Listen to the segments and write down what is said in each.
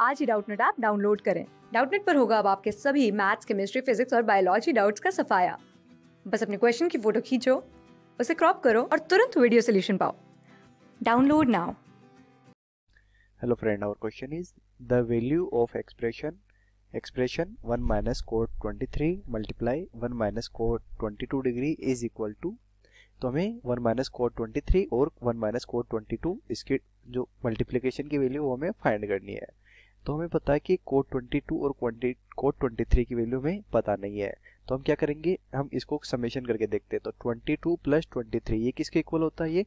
आज ही Doubtnut app download करें। डाउटनेट पर होगा अब आपके सभी मैथ्स केमिस्ट्री फिजिक्स और बायोलॉजी डाउट्स का सफाया। बस अपने क्वेश्चन की फ़ोटो खींचो उसे क्रॉप करो और तुरंत वीडियो सोल्यूशन पाओ। Download now. Hello friend, our question is the value of expression expression 1 minus cot 23 multiply 1 minus cot 22 degree is equal to तो हमें 1 माइनस कोट ट्वेंटी और 1 माइनस कोट ट्वेंटी इसकी जो मल्टीप्लिकेशन की वैल्यू वो हमें find करनी है। तो हमें पता है कि कोट 22 और कोट 23 की वैल्यू हमें पता नहीं है। तो हम क्या करेंगे? हम इसको समेशन करके देखते हैं। तो 22 प्लस ट्वेंटी ये किसके इक्वल होता है? ये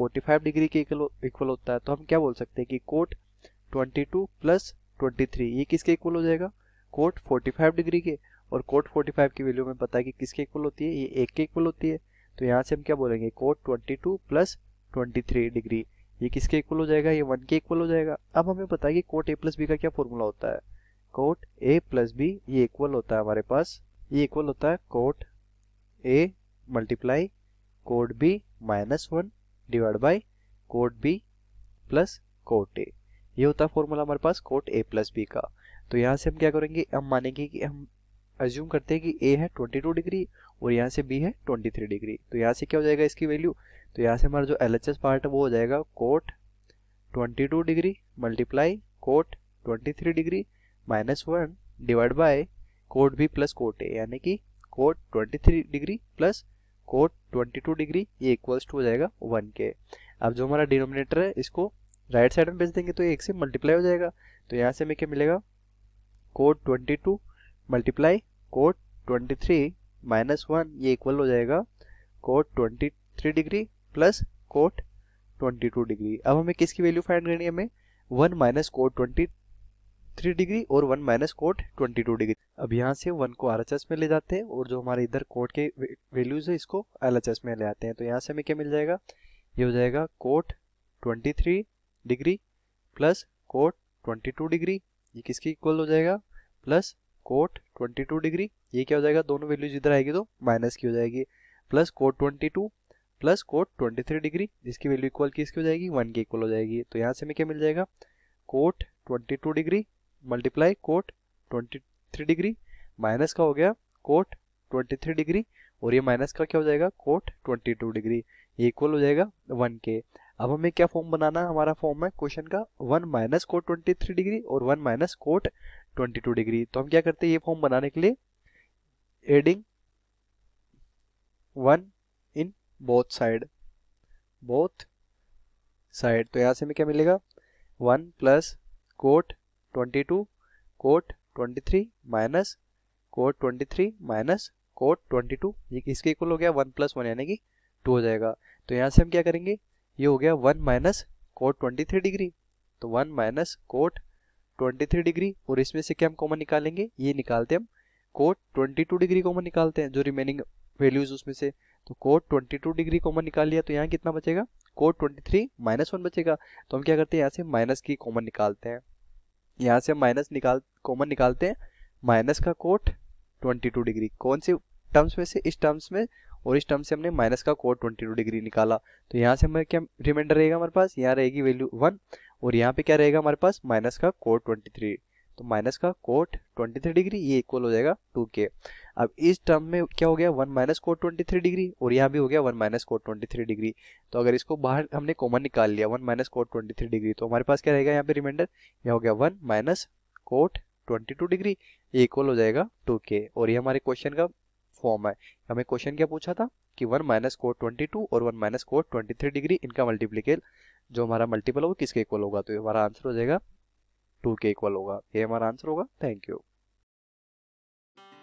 45 डिग्री के इक्वल होता है। तो हम क्या बोल सकते हैं कि कोट 22 प्लस ट्वेंटी ये किसके इक्वल हो जाएगा? कोट 45 डिग्री के। और कोट 45 की वैल्यू में पता है कि किसके इक्वल होती है? ये एक के इक्वल होती है। तो यहाँ से हम क्या बोलेंगे? कोट 22 प्लस ट्वेंटी डिग्री ये किसके इक्वल हो जाएगा? ये वन के इक्वल हो जाएगा। अब हमें पता है कि कोट ए प्लस बी का क्या फॉर्मूला होता है? कोट ए प्लस बी ये इक्वल होता है हमारे पास। ये इक्वल होता है cot A multiply cot B minus one divide by cot B plus cot A ये होता है फॉर्मूला हमारे पास कोट ए प्लस बी का। तो यहाँ से हम क्या करेंगे? हम मानेंगे कि हम अज्यूम करते हैं कि ए है 22 डिग्री और यहाँ से बी है 23 डिग्री तो यहाँ से क्या हो जाएगा इसकी वैल्यू तो यहाँ से हमारा जो एलएचएस पार्ट है वो हो जाएगा cot 22 degree multiply cot 23 degree minus one divide by cot B plus cot A यानी कि cot 23 degree plus cot 22 degree ये इक्वल्स टू हो जाएगा वन के अब जो हमारा डिनोमिनेटर है, इसको राइट साइड में भेज देंगे तो एक से मल्टीप्लाई हो जाएगा। तो यहाँ से हमें क्या मिलेगा? Cot 22 multiply cot 23 minus one ये इक्वल हो जाएगा cot 23 degree plus cot 22 degree. अब हमें किसकी वैल्यू फाइंड करनी है हमें? One minus cot twenty three degree और one minus cot twenty two degree. अब यहाँ से वन को आर में ले जाते हैं और जो हमारे इधर कोट के वैल्यूज़ है, इसको एल में ले आते हैं। तो यहाँ से हमें क्या मिल जाएगा? ये हो जाएगा cot twenty three degree plus cot twenty two degree. ये किसकी इक्वल हो जाएगा? Plus cot 22 degree. ये क्या हो जाएगा? दोनों वैल्यूज़ इधर आएगी तो माइनस की हो जाएगी। Plus cot 22 plus cot 23 degree, जिसकी वैल्यू इक्वल की इसकी हो जाएगी, वन की इक्वल हो जाएगी। तो यहाँ से हमें क्या मिल जाएगा? Cot 22 degree multiply cot 23 degree, minus का हो गया कोट 23 डिग्री, और ये माइनस का क्या हो जाएगा? Cot 22 degree. ये इक्वल हो जाएगा वन के। अब हमें क्या फॉर्म बनाना है? हमारा फॉर्म है क्वेश्चन का one minus cot twenty three degree और one minus cot twenty two degree. तो हम क्या करते हैं ये फॉर्म बनाने के लिए? Adding one both side both side तो यहाँ से हमें क्या मिलेगा? One plus cot twenty two, cot twenty three minus cot twenty three minus cot twenty two. ये इसके इक्वल हो गया वन प्लस वन, यानी कि टू हो जाएगा। तो यहाँ से हम क्या करेंगे? ये हो गया one minus cot twenty three degree. तो one minus cot twenty three degree, और इसमें से क्या हम कॉमन निकालेंगे? ये निकालते हम cot twenty two degree common निकालते हैं, जो रिमेनिंग वैल्यूज़ उसमें से। तो cot twenty two degree common निकाल लिया तो यहाँ कितना बचेगा? Cot twenty three minus one बचेगा। तो हम क्या करते हैं? यहाँ से माइनस की कॉमन निकालते हैं। यहाँ से माइनस निकाल कॉमन निकालते हैं। माइनस का कोट ट्वेंटी टू डिग्री कौन से टर्म्स में से? इस टर्म्स में। और इस टर्म से हमने माइनस का कोट ट्वेंटी टू डिग्री निकाला। तो यहाँ से हमें क्या रिमाइंडर रहेगा हमारे पास? यहाँ रहेगी वैल्यू वन और यहाँ पे क्या रहेगा हमारे पास? माइनस का कोट ट्वेंटी थ्री तो माइनस का कोट ट्वेंटी थ्री डिग्री ये इक्वल हो जाएगा टू के अब इस टर्म में क्या हो गया? One minus cot twenty three degree और यहाँ भी हो गया one minus cot twenty three degree तो अगर इसको बाहर हमने कॉमन निकाल लिया one minus cot twenty three degree तो हमारे पास क्या रहेगा यहाँ पे रिमाइंडर यह हो गया one minus cot twenty two degree equal हो जाएगा टू के और ये हमारे क्वेश्चन का फॉर्म है। हमें क्वेश्चन क्या पूछा था? कि one minus cot twenty two और one minus cot twenty three degree इनका मल्टीप्लीकेट जो हमारा मल्टीपल होगा, किसके इक्वल होगा? तो हमारा आंसर हो जाएगा टू के इक्वल होगा। ये हमारा आंसर होगा। Thank you